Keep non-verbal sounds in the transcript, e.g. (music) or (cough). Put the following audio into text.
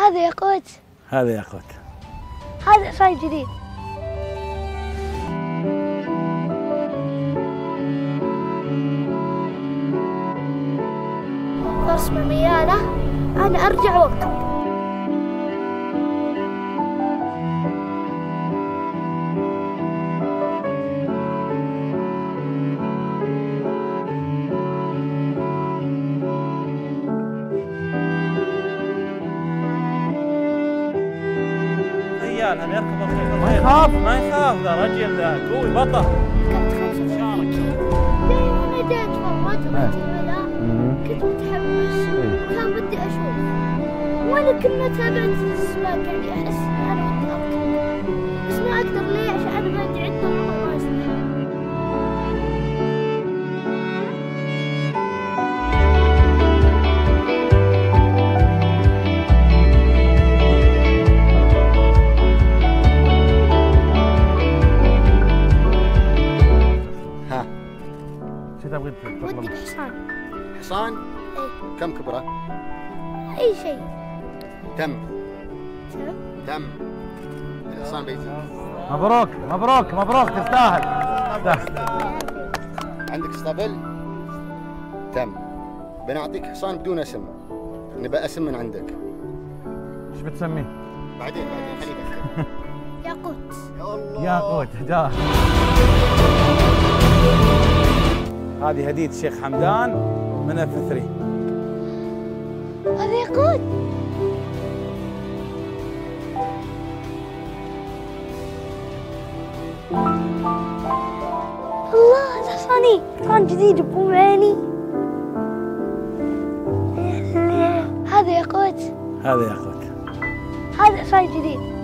هذا ياقوت هذا ياقوت هذا حصان جديد. فرس مميالة أنا أرجع وأركب رجال هم يركب الخيل؟ ما يخاف. ما يخاف ذا رجل ذا قوي بطل. كنت خمسة شارك دائما رحت الملا كنت متحمس كان بدي أشوف. وأنا كنا تابعت السباق يعني أحس. إن تبغي ودي تطلب؟ بحصان حصان. إيه. كم كبرة؟ أي شيء. تم تمام تم حصان بيتي. مبروك مبروك مبروك تستاهل. عندك اسطبل؟ تم بنعطيك حصان بدون اسم. نبى اسم من عندك. إيش بتسميه؟ بعدين بعدين خليك. (laughs) ياقوت. يا الله. ياقوت جاه. هذه هدية الشيخ حمدان من اف 3 هذا ياقوت الله هذا حصاني حصان جديد بأم عيني هذا ياقوت هذا ياقوت هذا حصان جديد.